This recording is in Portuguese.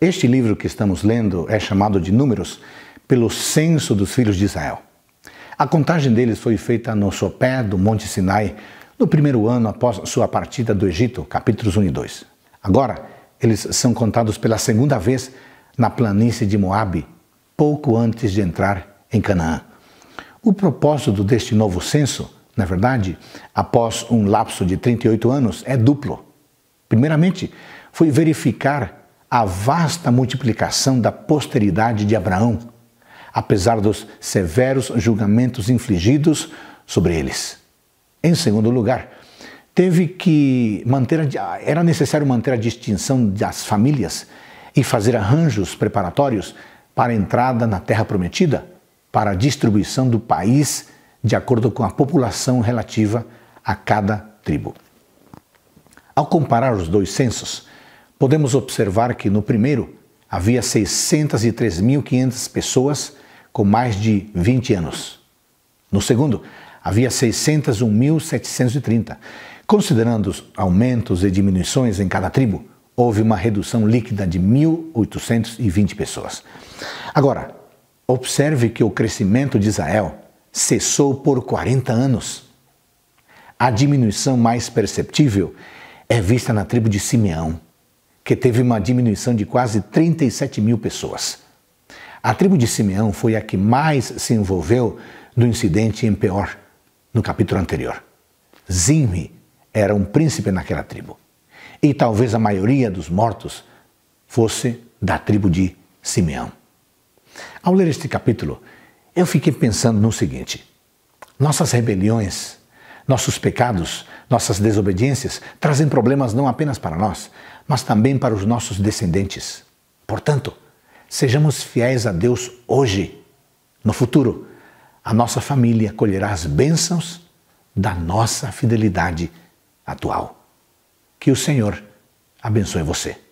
Este livro que estamos lendo é chamado de Números pelo censo dos filhos de Israel. A contagem deles foi feita no sopé do Monte Sinai no primeiro ano após sua partida do Egito, capítulos 1 e 2. Agora, eles são contados pela segunda vez na planície de Moabe, pouco antes de entrar em Canaã. O propósito deste novo censo, na verdade, após um lapso de 38 anos, é duplo. Primeiramente, foi verificar a vasta multiplicação da posteridade de Abraão, apesar dos severos julgamentos infligidos sobre eles. Em segundo lugar, teve que manter a, era necessário manter a distinção das famílias e fazer arranjos preparatórios para a entrada na terra prometida, para a distribuição do país de acordo com a população relativa a cada tribo. Ao comparar os dois censos, podemos observar que no primeiro havia 603.500 pessoas com mais de 20 anos. No segundo, havia 601.730. Considerando os aumentos e diminuições em cada tribo, houve uma redução líquida de 1.820 pessoas. Agora, observe que o crescimento de Israel cessou por 40 anos. A diminuição mais perceptível é vista na tribo de Simeão, que teve uma diminuição de quase 37 mil pessoas. A tribo de Simeão foi a que mais se envolveu no incidente em Peor, no capítulo anterior. Zimri era um príncipe naquela tribo. E talvez a maioria dos mortos fosse da tribo de Simeão. Ao ler este capítulo, eu fiquei pensando no seguinte: nossas rebeliões, nossos pecados, nossas desobediências trazem problemas não apenas para nós, mas também para os nossos descendentes. Portanto, sejamos fiéis a Deus hoje. No futuro, a nossa família colherá as bênçãos da nossa fidelidade atual. Que o Senhor abençoe você.